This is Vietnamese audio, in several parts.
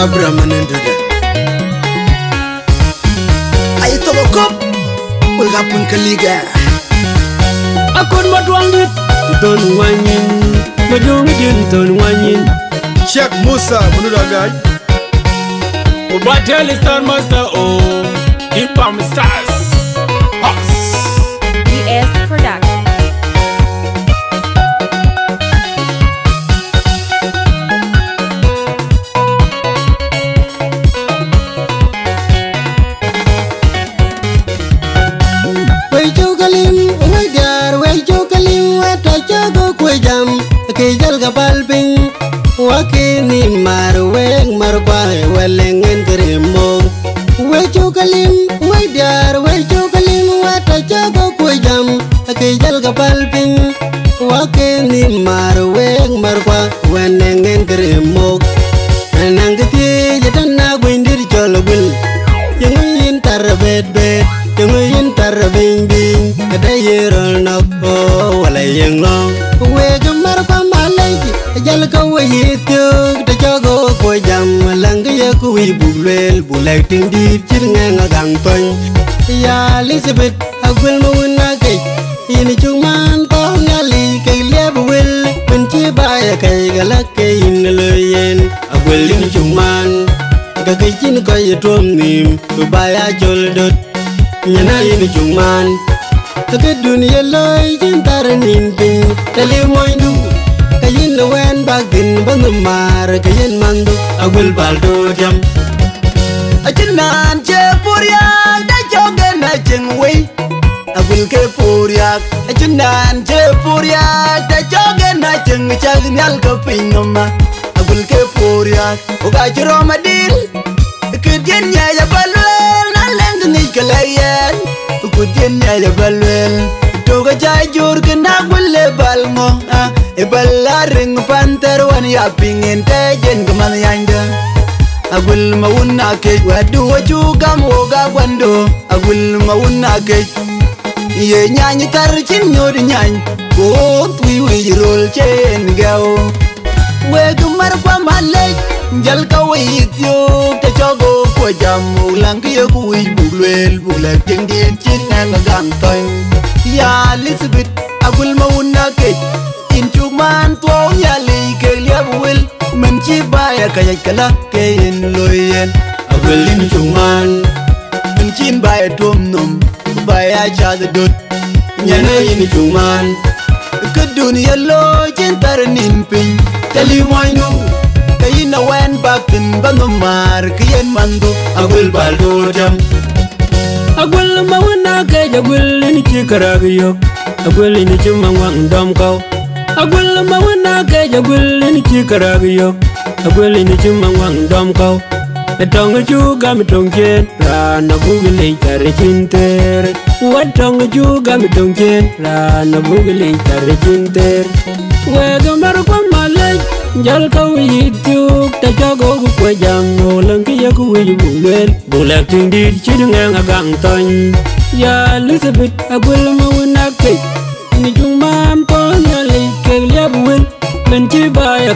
Abraham nendede Ay to kop we gapun kaliga Akon matwangit ton wanyin Majong din ton wanyin Sheikh Musa Munudagaj Ubatel Star Master O Ipam Stars Jal ka wa yityuk Ta chogo ko jam. Lang ya ku wi bulwel Bulak ting di chir nga nga gang toy Ya Elizabeth agul mo wina kay Ini cuman ko ngali Kay leb wel. Men ci baya kay galak kay yen. Agul ini cuman Kakichin ko tom nim. Baya jol dot nyana yin chungman Kaka dunia loy cintar nimping Tali moy du. Kayin na wen bagin bang mar, Kayin mandu agul baldo jam. Achinan che puryak da jogen na chingwei Agul ke puryak Achinan che puryak da jogen na ching chag nyal ka pinyama Agul ke puryak Uga chiro madil Kudyen nya ya balwel na leng ni kalayan Kudyen nya ya balwel Toga jai jur ke kena gulle balmo ah balaring panter one ya pingin tejen keman yanda. Agul mawunna ke wadu waju gam woga gwando agul mawunna ke ye nyanyi tarchin nyod nyany. Ko twi wi rol chen gao. We gumar kwa Malay jal ka wi tyo te chogo ko jam ulang ke ku wi bulwel, bulak jeng din chin nang gang toy ya elizabeth, agul mawunna ke man chuman to ya li ke liab wil. Men chi ba ya ka ya kala ke in loyen Agul in chungman men chin baya tom nom. Ba ya cha the dot Nyana yin chungman ke dunia lo chen tar nin pin. Tali moy nu. Kay na wen bakin bang mar kien mando Agul baldo jam. Agwal mawana ke jagwal ni chi chikarag yok Agwal ni chumang wang dom kau. Agwal mawana ke jagwal ni chikarag yok Agwal ni chumang wang dom kau Etong juga mitong chen Rana bugili kare cinter Watong juga mitong chen Rana bugili kare cinter Wega e maru kwa malay Jal ka wiyit yuk Ta chogo ku kwa jam Ulang kiya ku wiyu bulwel Bulak ting dit chid ngang agang tony Ya Elizabeth, agwel mawina ke Ni chung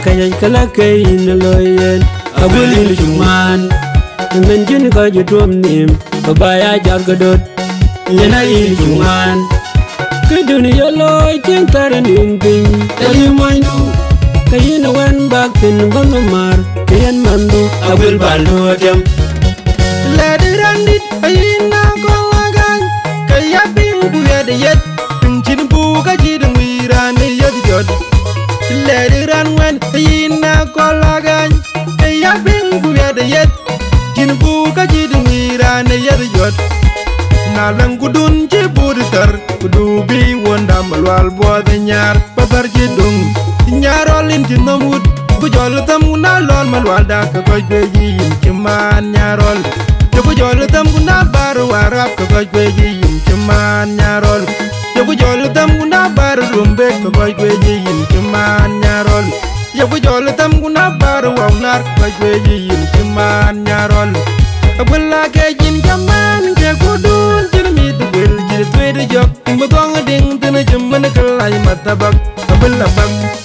baya kaya kala kay inaloyen Agwel in chungman Men chin ka jutuam nim Babaya jar gadot. Nyana yin chungman Ke dunia loy cing taran in ping Tali moy nu Kayin wan bak tin bang mar Kayan mandu Agul baldo jam lady randit ayina kolagan kaya ping buya de yet. Ping chin bu ka jidung wira ne yet jod lady ran wen ayina kolagan kaya ping buya de yet chin bu ka jidung wira ne yet jod na lang kudun je bud tar kudu bi wonda malwal bo de nyar babar je dung nyarol in jinom wut jol tam na lol malwal da ka ko be yin chiman nyarol Yoku jol tam guna bar warap ka koy kwe ji yin chiman nyarol Yoku jol tam guna bar rumbe ka koy kwe yin kiman nyarol Yoku jol tam guna bar wawnar ka koy yin kiman nyarol abulla ke jin jaman ke kudul jir mi du gwil jir twe jok Timba tonga ding tina jimman kalay matabak. Abulla bak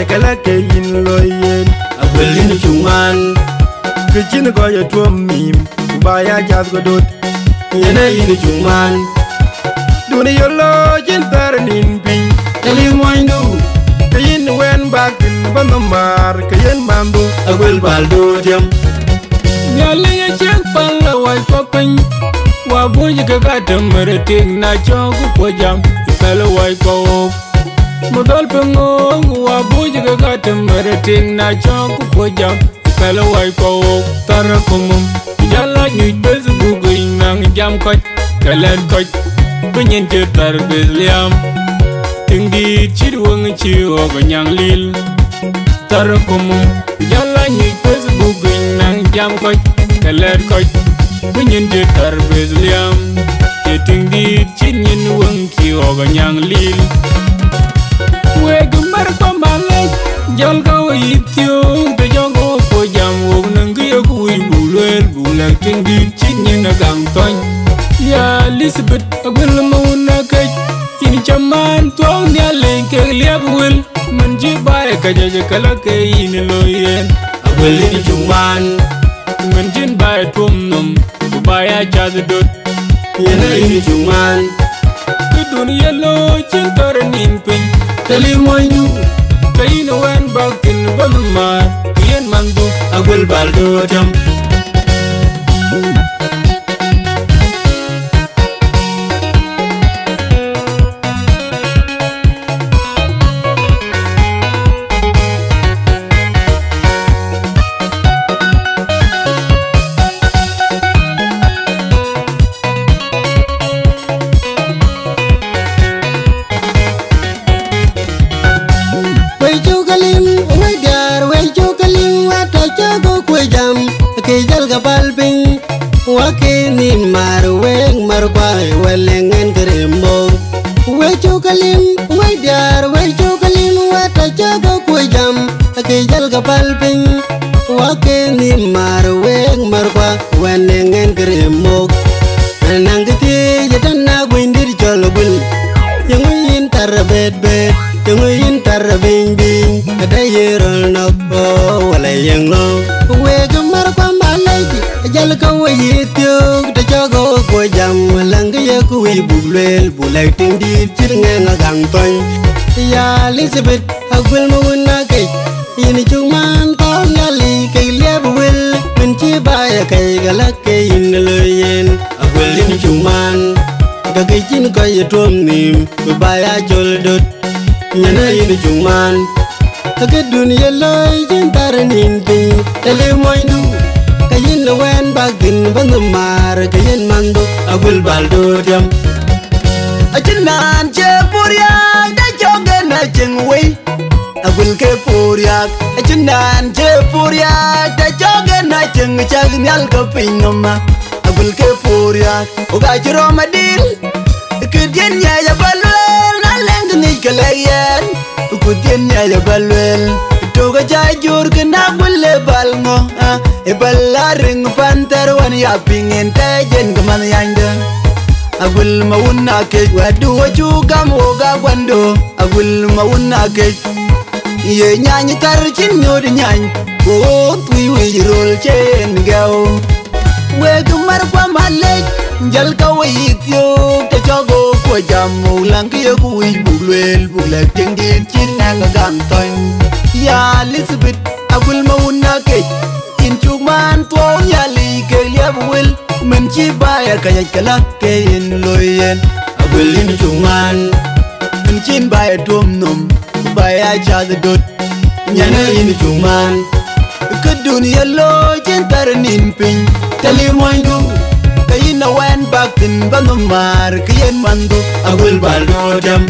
la kaya kala ke yin loyen agwel yin chungman ke chin go ya tuom mim ba ya jaz go dot yana yin chungman duni yolo jin tar nin pin. Tali ke yin wen bak tin ban mar ke yin mambu agwel baldo jam Nyale ya chek pala wai papany Wa bunji ka kata marating na choku po jam Ipela wai pa ok Mudol pengong Wa buji ga kata marating na choku po jam. Ipela wai pa ok Tara kumum Jala nyuj bezu gugu nang jam koch Kalan koch Bunyin che tar bez liam. Tingi di chid wang chi oga nyang lil. Tara kumum Jala nyuj bezu gugu nang jam koch Kalan koch Bunyin che tar bez liam. Tingi ting di chid nyin wang chi oga nyang lil. Bae ka kala ke ini loyen. Agwel ni chungman Man jin bae tum num. Ku baya chaz dot yena yin chungman Ku duniya lo chin tar nin pin. Tali moindu Ka ini wen bak tin balu mar Kien mandu agwel baldo jam. Weng mar kwa welengen kerembo. Wai chokalim, wai dar, wai chokalim, wata chago quay jam, ke jal ga palping, wake ni mar weng mar kwa welengen đi Nangiti jatana gwindir chologul, yung yin tar bet bet người yin tar bing bing. Ada yerol nok oh, o wala yang lo. We gamar kwa malaji jal ka we yityo bi ku wi bu bulai ting di chir nge nga gang ton ya elizabeth agwel mo na kai yin chung man ko na li kai liab wel min chi ba ya kai galak kai yin le yen agwel yin chungman Gagi chin ko ye tom nim Ku baya jol dot yana yin chungman Kage dunia loy jin tar nin pin Tele moindu Kayin lo wen bagin bandu mar Kayin mandu agwel baldo jam na chingwei agwel ke puryak achinan che puryak da choga na ching chag nyal ka pinyoma agwel ke puryak uga chiro madil kudien ya ya balwel na leng ni kalayen kudien ya ya balwel toga chai jur kena bulle balngo ah. e ballaring panter wan ya pingen tajen yang yanda agul mawunna kej wadu wachu gam woga gwando agul mawunna kej ye nyany tar chin nyod nyany Oh tui wi roll chain gaw we kumar kwa malek jal ka wi tyo te chogo ko jam ulang ke ku wi bulwel bulak ting chin na gam ton ya elizabeth, agul mawunna ke. In chuman to nyali ke liab wil men chi baya kaya kala ke in loyen agul in chuman men chin baya tom nom baya cha the dot nyana in chuman ke dunia lo chen tar nin pin tali moindu kayin na wen bakin banu mar kiyen mandu agul baldo jam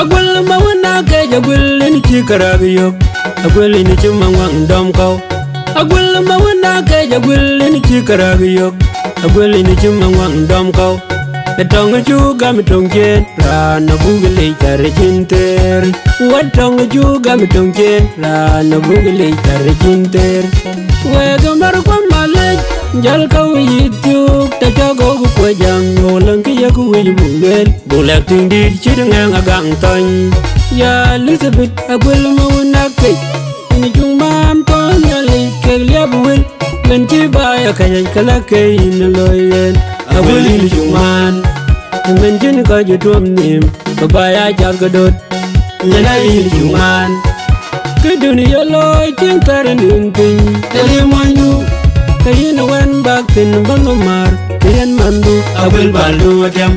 Agwal mawana ke jagwil ni chi karag yok Agwil ni chi mangwang dom kau agwel ma wanda ke jagwil ni chi karag yok. Agwil ni chi mangwang dom kau. Tong chu gam tong chen, ra na bugli tar chin ter. Wa tong chu gam tong chen, ra na bugli tar chin ter. We gamar kwa malek jal kau yi tuk, ta cha go ku kwa jang ngo lang ki ya ku wi bulel bulak ting di chi ngang agang ton Ya Elizabeth agwel ma wanda ke ni chung nyali ke liab wil men chi ba ya ka ya kala ke in loyen agwel ni chung man men chin ko ju tuom nim ba ba ya cha ga dot. Yana in chung man ke dunia loy ting. Tar nin pin eli moinu kayin wen bak tin bango mar kayan mandu agwel balu adem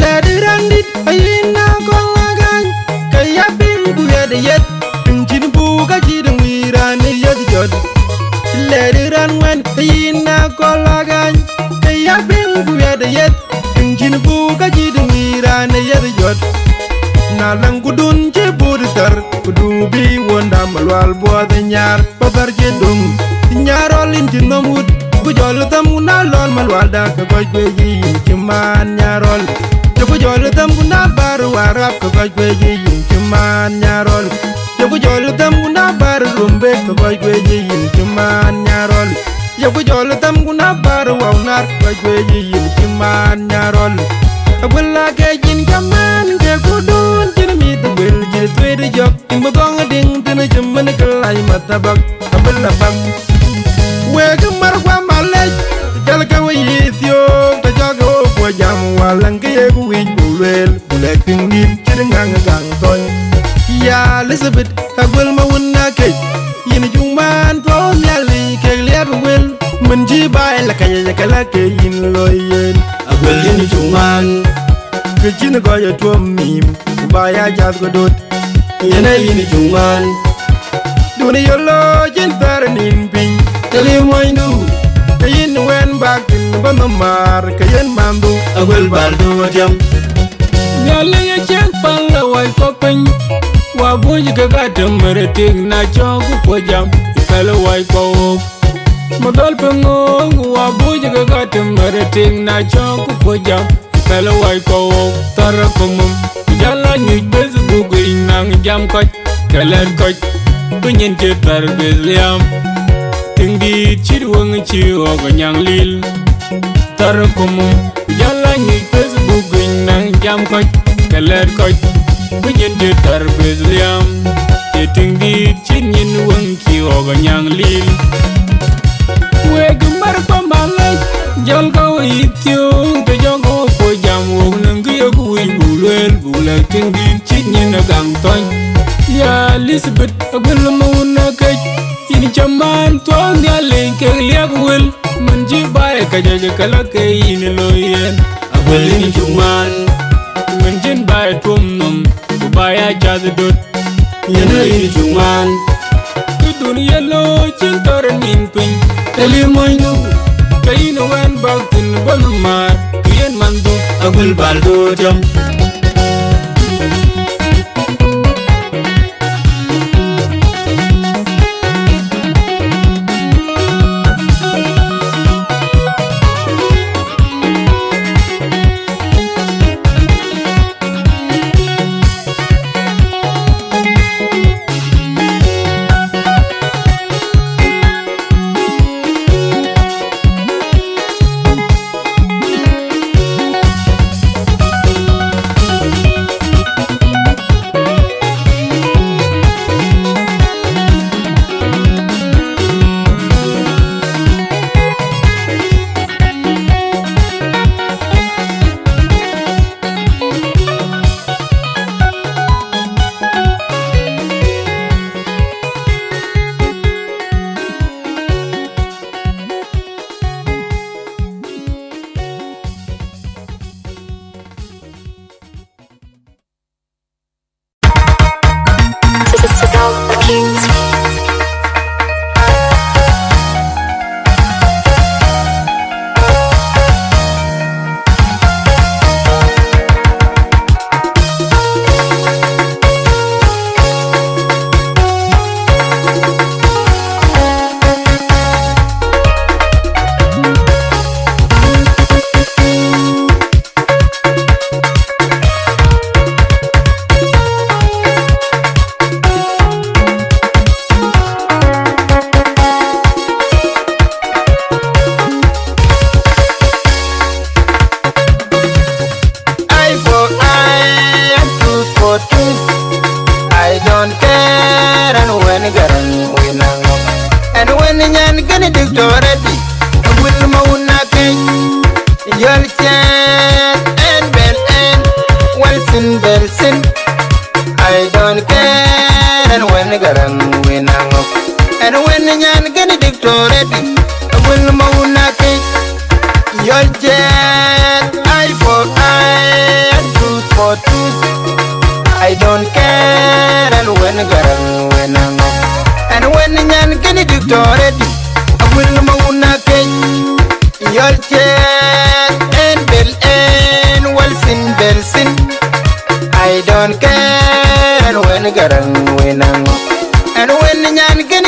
Ledirandit ayina kongagan Kaya bin kuyada yet Tingchin buka chidang kuyada yet Tingchin buka chidang wiran yet jod Nalang kudun che buditar Kudubi wanda malwal buat nyar. Babar jedum Nyarol intin mamut Kujol tamu nalol malwal da Kakoj kweji Cuman nyarol Jogo jolo tam guna baru warap ke koi kwe ye yin cuman nyarol Jogo jolo tam guna baru rumbe ke koi kwe ye yin cuman nyarol Jogo jolo tam guna bar waunar ke koi kwe ye yin cuman nyarol Abula ke jin kaman ke kudun jin mi tu bil je tue de jok Imbo gong ding tina cuman kelai matabak. Abula bang mar marwa malej, Jal ka wa yithio Ta joga o kwa jam walang ke ye ku wij bulwel. Bulek ting nim chiri ngang gang tony Ya Elizabeth Agwel ma Mun ji bai la kaya ya kala ke yin lo yen agwel chung man Ke chin go ya tuom mim Ba ya jat go dot yana ni chung man Duni yolo jin tar nin ping eli moinu Kayin wen bak tin ba nhà Kayin mandu agwel balu adem Nyale ya chek pala wai kopeng Wa buj ka gatam meretik na choku po jam Ipele wai ko Madal pengong wa kagatim ka na choku po Kala Ipele wai ko Tara kumum Jala nyuj bezu bugu inang jam koch Kaler koch Bunyin chetar bezliam Ting di chidwang chi oga nyang lil. Tar kumu jala bezu bugu inang jam ko Kaler ko Kunyin de tar bezliam te tingi chinin wang ki oga nyang lil jal ko ityo te jogo ko jam wo nang yo ku wi bulwel bulak tingi chinin gang ton ya lisbeth agul mo na kay ini chaman to nyale ke liab wel man ji bae ka jaje kala ke ini loyen agwel ni chung man man jin bae tum num ku bae jaz dot yana ni chung man tu dunia lo chin tor nin pin eli moinu ka ini wan bak tin bon mar yen mandu do baldo jam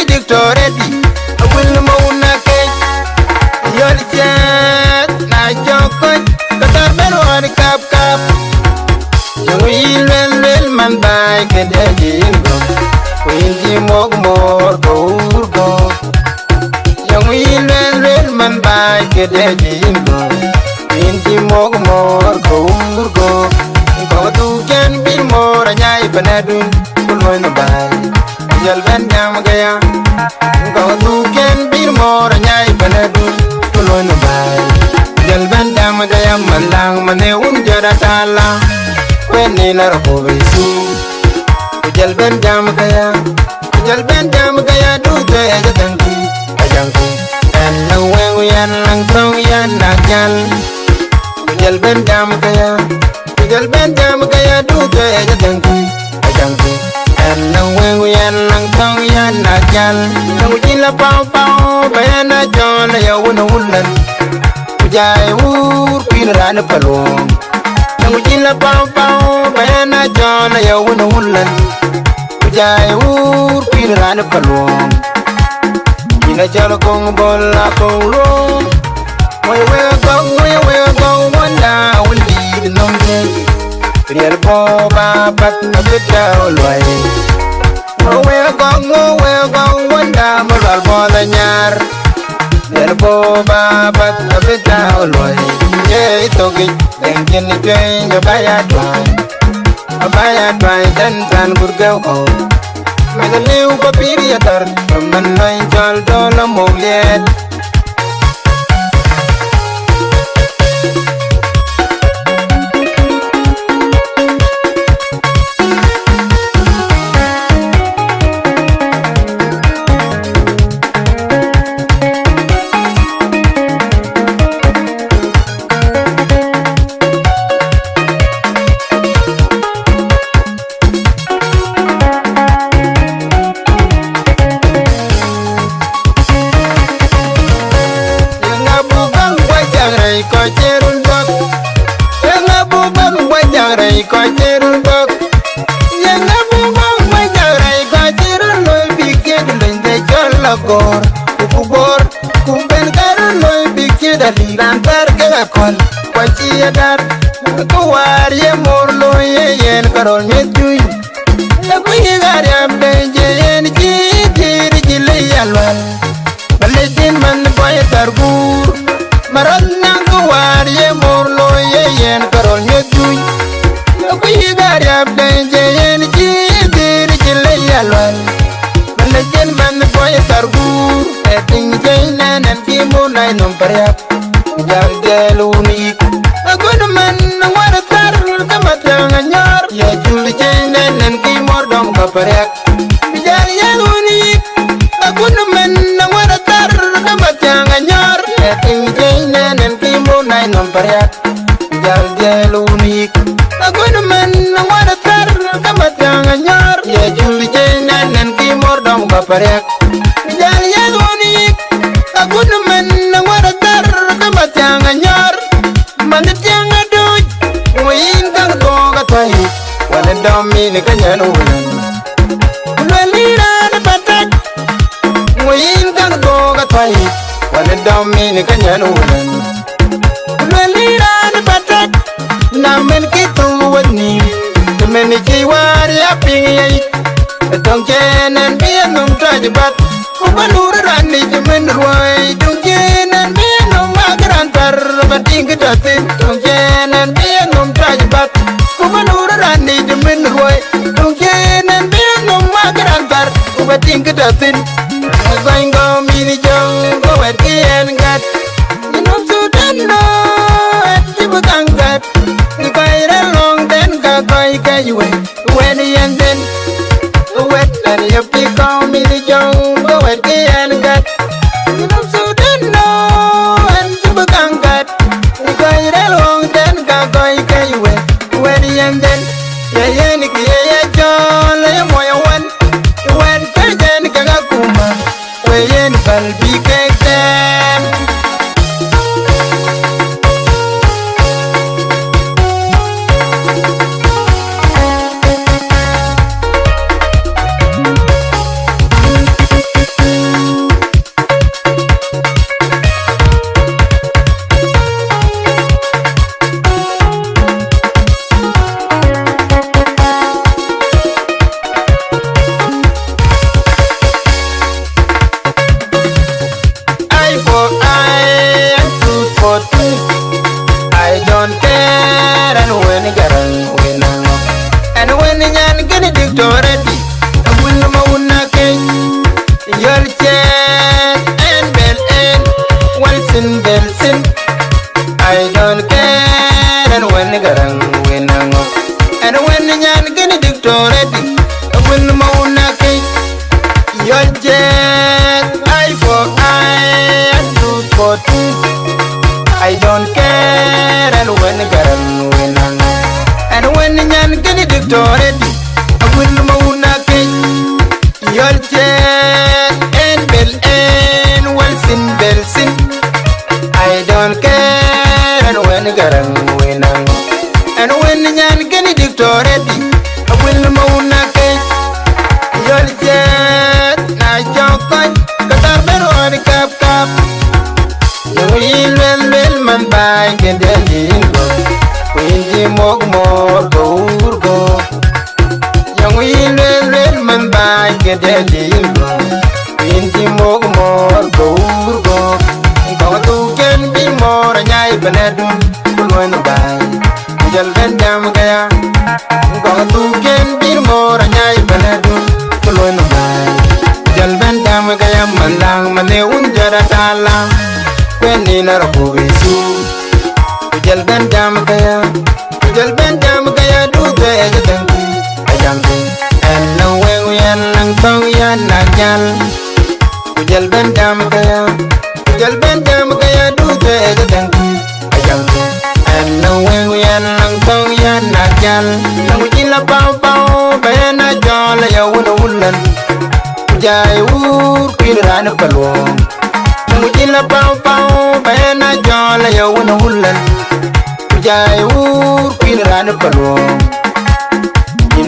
nyan kini wur Pina rana palong Nang ujila pao pao Bayana jona ya wuna wulan Ujay wur Pina rana palong Ina jala kong bola kong lo Moy we go, moy we go Wanda wundi di nongge Riel bo ba pat na bita olway Moy we go, moy we go Wanda mulwal bo da nyar Yerbo babat abita olwai Ye itogi Dengin itwe nyabaya twai Abaya twai dan tan gurgew o Magaliw papiri atar Paman noy jol dolo mouliet wajang ray ko cherul bok Yang abubang wajang ray ko cherul loy bigid lende jolagor Ukubor kumben karun loy bigid aliran tar kega kol Wachi yadar Kuwar ye mor loy yen karol nyetuy Yakuyi gariam benje yen jijir jile yalwal Balitin man boy targur Marat nang kuwar ye targur Eting jayna nan kimu nay num paryak Jal jelu unik man war tar kamatang anyar Ya jul jayna nan kimor dom kaparyak Jal jelu unik Aku nemen nang tar dapat yang anyar Eting jayna nen kimbo nai nomparyak Jal jel unik Aku nemen nang wara tar dapat yang anyar Ya juli jayna nen kimor dom kaparyak Jal dapat yang anyar Mandit yang aduj Wain kang toga tahi Wala domi ni kanyan ulan Lwelira na patak Ngoyin kang goga twai Wane domi ni kanyan ulan Lwelira na patak, Namen kitu wani. Tumeni kiwari aping yai. Tong jenen biyan nung trajibat Kubanura rani jemen ruwai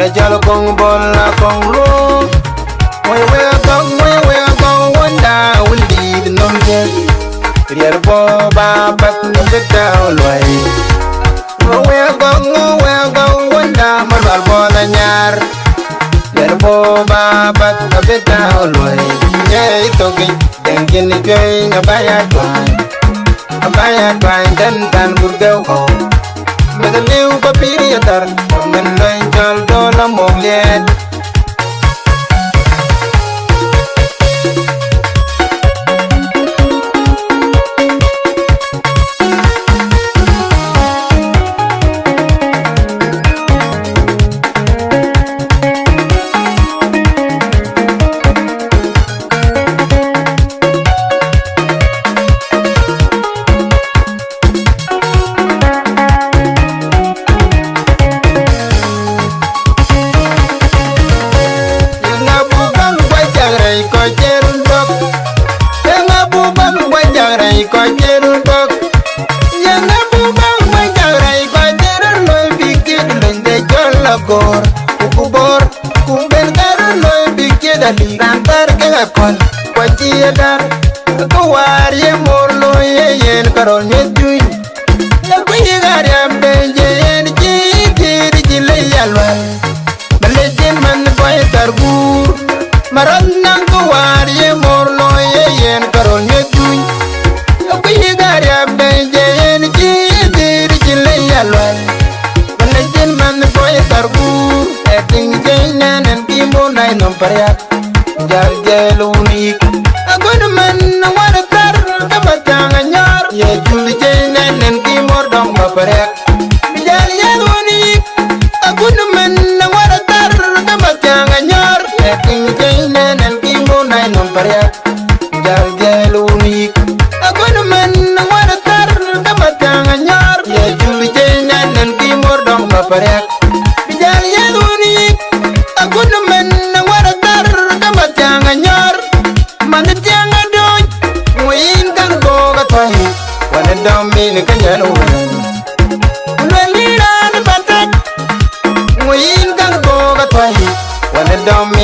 ya jalo kong bola kong ro moy we go moy we go wanda wuldi non je rier bo ba bat de ta loy moy we go we go wanda mar bal bola nyar rier bo ba bat de ta loy ye to gi dengin ni joy na baya twan baya twan dan dan burgau oh Mada liu papiri yatar Kamben loin jal dola mong liet gor Ku ubor Ku berdara loy bikye dali Rambar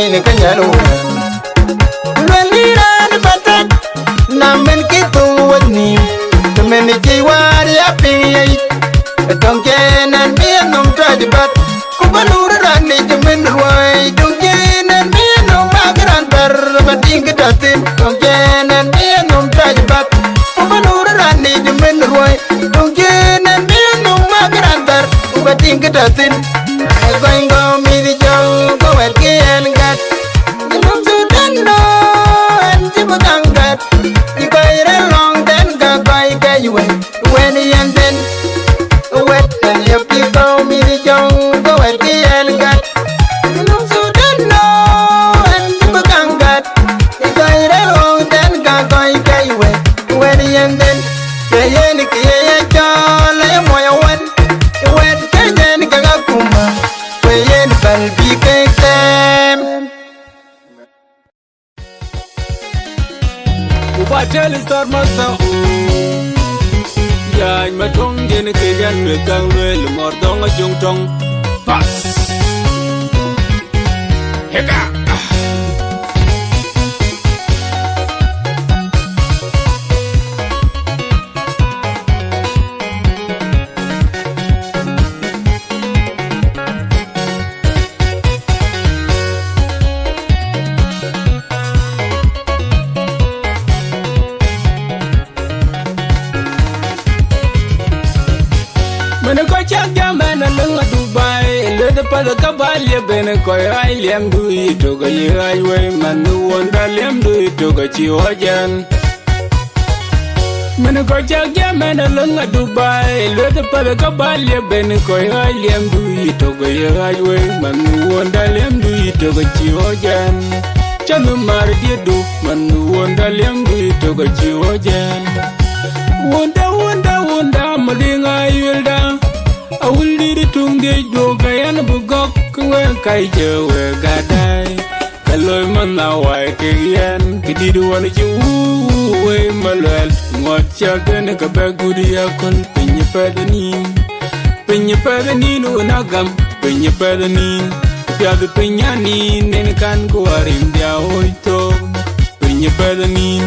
Nên cái nhà luôn. Lu mor dong a jung tong Pas Heka ah. Pa de bene ko ai lem du i to ga ye ai we man nu wonda lem du i to ga chi ojan Mene ko chak jamana nunga Dubai Le de pa de kabalye bene ko ai lem du i to ga ye ai we man nu wonda lem du i to ga chi ojan Chanu mar die du man nu wonda lem du i to ga chi ojan Wunda wunda wunda madinga yulda Awuliri tungde doga yan bugok kwe kai jewe gadai Kaloy na wai ke yan Kididu wani chi uwe malwel Ngot chagene ka bagudi yakol pedani padanin Pinye padanin unagam Pinye padanin Piadu pinyani nen kan kuwarim dia oito Pinye padanin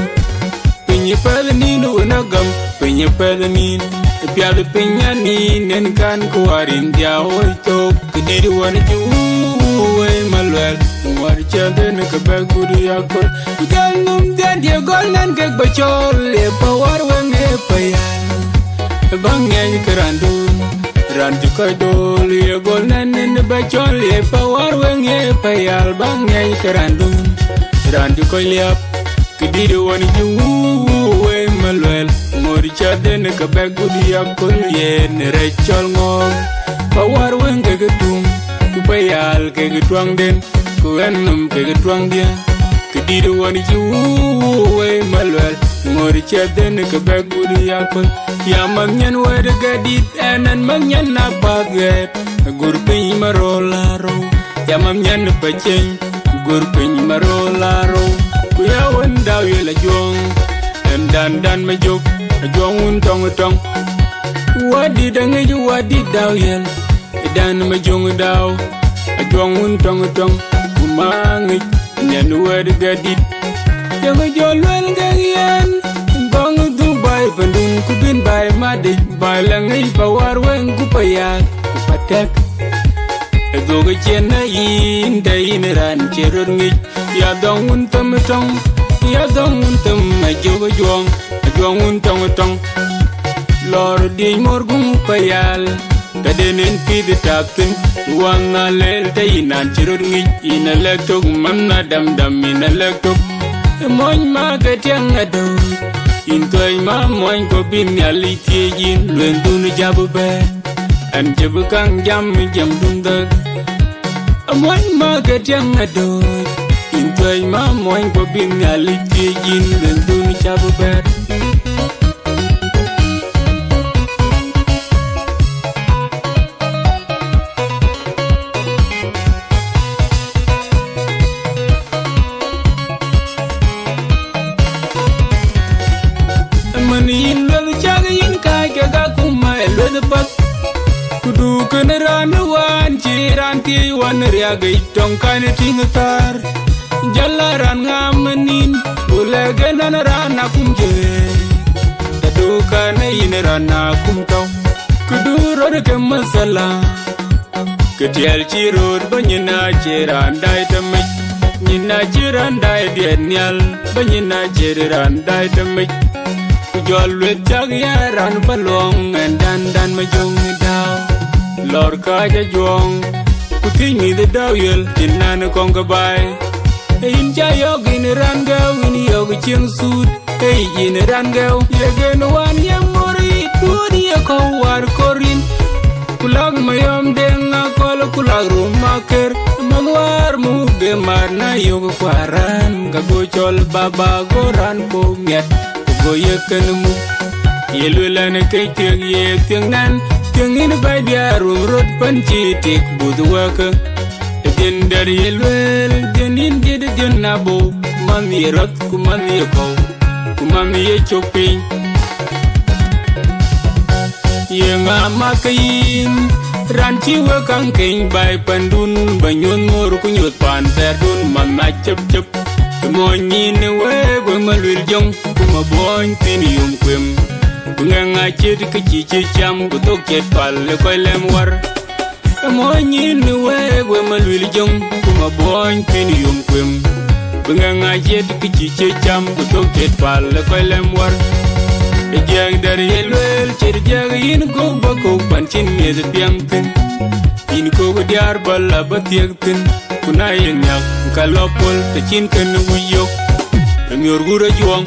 Pinye padanin unagam Pinye pedani Piadu pinyanin Nene kan kuwarim dia oito Kididu wani chi uwe malwel Ngot chagene ka bagudi yakol Kugal num dia dia golnan kek bachol Epa warweng epa yan bangeng kerandun randu koy dol ye gol nanen ba chol ye pawar weng ye payal bangeng kerandun randu koy liap. Kedido woni ju we malwel mori chaden ka begudi yakol ye ne ngom pawar weng kegetum kupayal ku payal ke den ku enum dia kedido woni ju we malwel ngori chaden ka begudi yakol ya manyan wede gadit enan manyan na paget gur piny marolaro ya manyan pacheny gur piny marolaro kuya wen daw yela juong en dan dan ma jok un tong tong wadi dangi ju wadi daw yel dan ma jong daw juong un tong tong kumangi nyen wede gadit Yang jolwel gagyan Bang Dubai pandun kubin, bay madik Balangai bawar weng kupayak Kupatek. Chen na yin da yin ran cheror ngich Ya dong un tam tong Ya dong un tam ajoga juang Ajuang un tong tong. Lor di morgung payal Da Adenin pidi takin Wanga lel te inan chirut ngij Ina lektuk mamna dam dam ina lektok e moñ ma ke tiang ado In toy ma moñ ko bin yali tie yin. Luen dun jabu be. An jabu kang jam jam dun dag e Moin ma ke tiang ado In toy ma moñ ko bin yali tie yin. Luen dun jabu be. Bas. Kudu ken ran wan chi ran ti wan ria gai tong kan ting tar jalla ran ngam nin bule ge nan ran akum je ta du kan yin ran akum tong. Kudu ro ke masala Ketial cirur banyina ciran dai temik. Nyina ciran dai dianyal Banyina ciran dai temik jol wet chak yaran palong En dan dan ma jong daw Lor ka ja jong ku ti mi de daw yel tin nan kon ga kong e In ja yo gin ran ga win yo gi chiang sud e in ran ga ye gen wan yang mori tu di ko war korin kulag mayom den na kol kulag rumaker magwar mu ge mar na yo kwaran ga go chol baba goran po miat go yeken mu yelulan kai tiang ye tiang nan. Tiang in bai dia rum rot pan chi tik budwa ka den dar yelwel den in ge de den nabo. Man ye rot ku man ye ko ku man ye chopin ye nga ma makayin ran chi chiwe kang keng bai pandun. Banyun mor ku nyot pan ter terdun mana chep chep mo nyin we gwe malwil jong kuma boy tin yum kwem bunga chet ke chi cham ku chet pal le ko lem war mo nyin we gwe malwil jong kuma boy tin yum kwem bunga chet ke chi cham ku chet pal le ko lem war Ejang dari elwel cer jag yin ko ba ko pan chin me de piang tin yin ko go diar balla ba tin kuna yin nyak ka lopol te chin ken wu yok nyor gura juang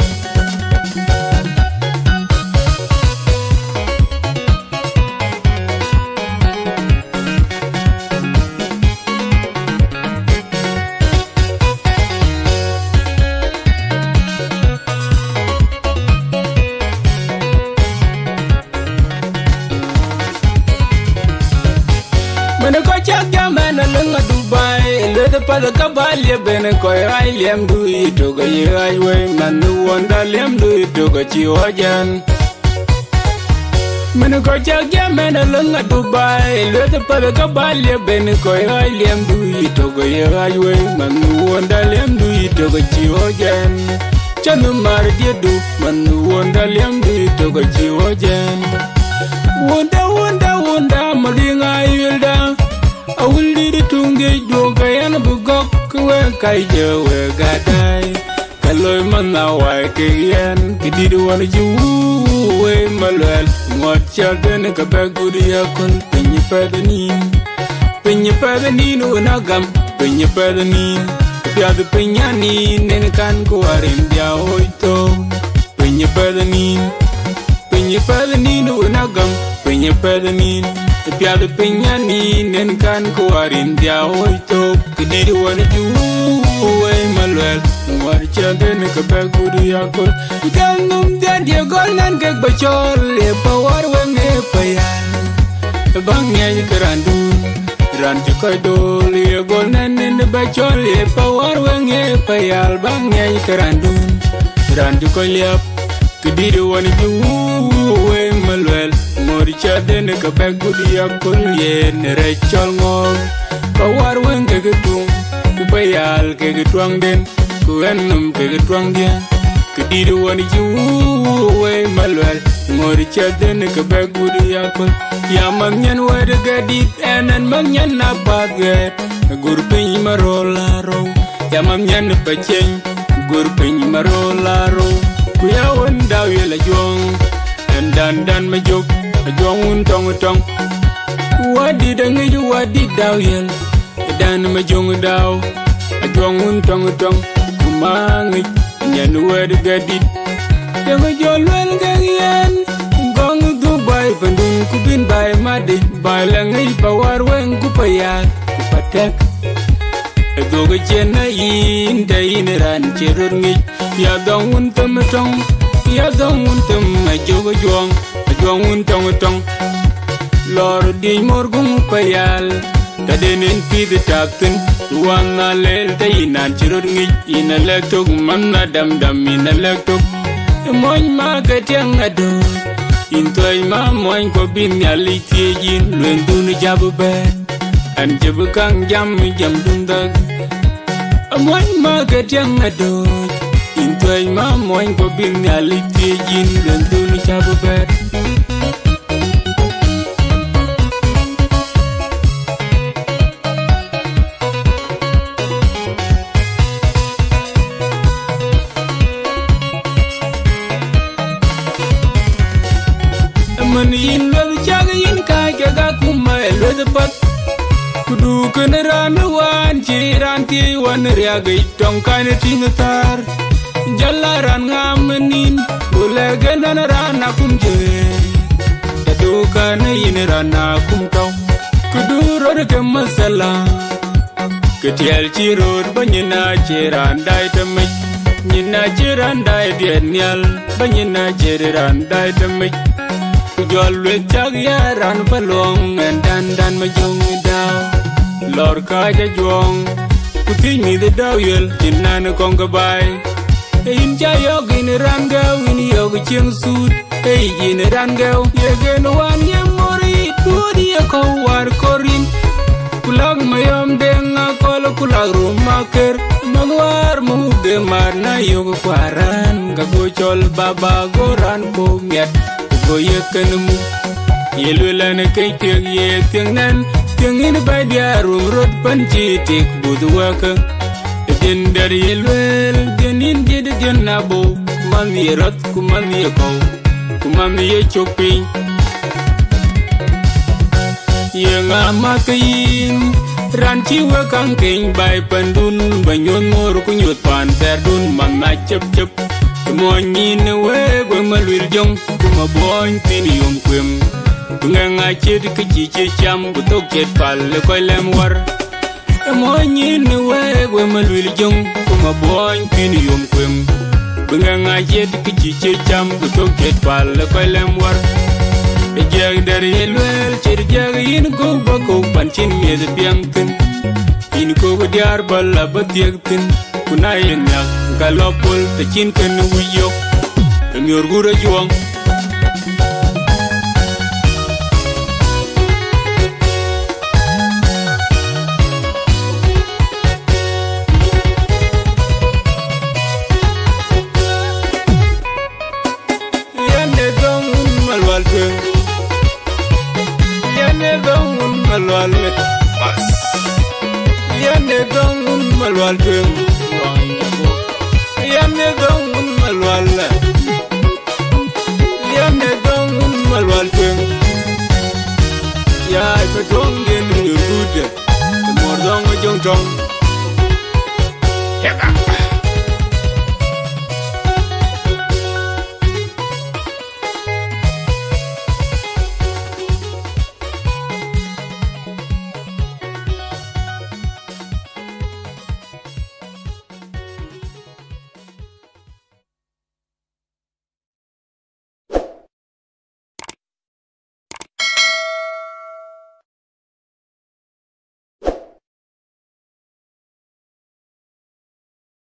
Dubai pa pada kabalye bene ko ai liem du to go ye ai we man du wonda liem du to go chi ojan Mene ko chak jamana lunga Dubai Lede pada kabalye bene ko ai liem du to go ye ai we man du wonda liem du to go chi ojan Chanu mar die du man du wonda liem du to go chi ojan Wonda wonda wonda malinga yul awuldi di tunge doga yan bugok kwe kai je we gaday kaloy mana way ke yan kididi wan ju we malwel. Ngot chaden ka bagudi yakon pinyi padani pinyi padani no nagam pinyi padani piadu pinyani nen kan ko arim dia hoito pinyi padani pinyi padani no nagam pinyi padani piadu pinyani nen kan ko arin dia hoito kidiri wan ju we malwel war chande ne ka bagudi yakol kan num dia dia gol nan ke bachol e pawar we me payal. Bang ye karandu ran ti koy dol ye gol nan ne bachol e pawar we me payal. Bang ye karandu ran ti koy liap kidiri wan ju we malwel mori chadene ka bagudi yakul yen rechol ngol kawar wen ke getung ku bayal ke getwang den, ku enum ke getwang dia. Kedidu wani ju we malwel mori chadene ka bagudi yakul ya manyan wede gadit enen manyan na paget gur piny marolaro ya manyan pacheny gur piny marolaro ku ya wen daw yela jong en dan dan ma jok jong un tong tong wadi da ngi wadi daw yel dan ma jong daw a jong un tong tong kuma ngi nyen wed gadit yang jol wel gang yen gong du bai pandun ku bin bai ma de bai la ngi pa war wen ku pa ya ku pa tek doga chen na yin da yin ran cherur ngi ya dong un tam tong ya dong un tam ma joga jong jong un tong tong lor di mor payal ta denen pid tapten tuang na lel ta inan cherur ngi ina lektok man na dam dam, ina lektok moñ ma ka tiang ado in toy ma moñ ko bin nyali tiejin luen dun jabu bet an jabu kang jam jam dun dag. Moñ ma ka tiang ado in toy ma moñ ko bin nyali tiejin luen dun jabu bet ti wan ria ga tong kan ting tar. Jalla ran ngam nin, bule genan ran akum je. Da du kan yin ran akum tong kuduro de ke masala Ketiel ci rod banyina ciran dai temik Nyina ciran dai dian nyal banyina ciran dai temik jol we chag yaran palong en dan dan majung jong e lor ka ja jong ku ti mi de daw yel tin nan kong ga bai. E in ja yo gin ran ga win yo ga chieng sut e in ran ga e ye gen wan ye mori tu di ko war korin. Kulag mayom denga kol kulag rum maker magwar mu de mar na yo kwaran, ga go chol baba goran ko miat go yekan mu yelwela na kai tek ye tieng nen tiang in ba dia rum rot pan chi tek budu waka din dar yelwel din in dia de din na bo man ye rot, ku man ye ko ku man ye chopi ye nga ma kayin ran chi wa kang keng bai pandun banyon mor ku nyut pan ter dun man na chep chep mo nyin we gwe ma lwil jong kuma boñ tin yom kwem bunga a chit ki chi chi cham ku tok chet pal le koy lem war. E mo nyin we we ma lwil jong, ku ma boñ pin yum kwem. Bunga a chit ki chi chi cham ku tok chet pal le koy lem war. E jeg der ye lwel chet jeg yin ko ba ko pan chin me de biang tin. Yin ko ba diar bal la ba tiek tin. Ku na kuna yen yak galopol te chin ken wiyo e nyor gura juang